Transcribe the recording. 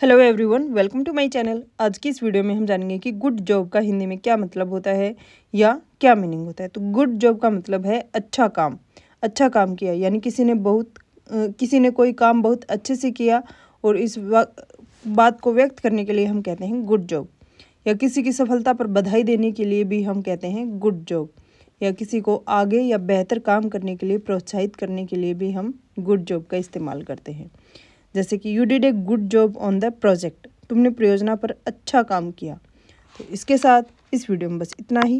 Hello everyone welcome to my channel आज की इस वीडियो में हम जानेंगे कि गुड जॉब का हिंदी में क्या मतलब होता है या क्या मीनिंग होता है। तो गुड जॉब का मतलब है अच्छा काम। अच्छा काम किया, यानी किसी ने बहुत किसी ने कोई काम बहुत अच्छे से किया और इस बात को व्यक्त करने के लिए हम कहते हैं गुड जॉब या किसी की सफलता पर बधाई देने के लिए भी हम कहते हैं गुड जॉब या किसी को आगे या बेहतर काम करने के लिए, प्रोत्साहित करने के लिए भी हम गुड जॉब का इस्तेमाल करते हैं। जैसे कि you did a good job on the project तुमने परियोजना पर अच्छा काम किया। तो इसके साथ इस वीडियो में बस इतना ही।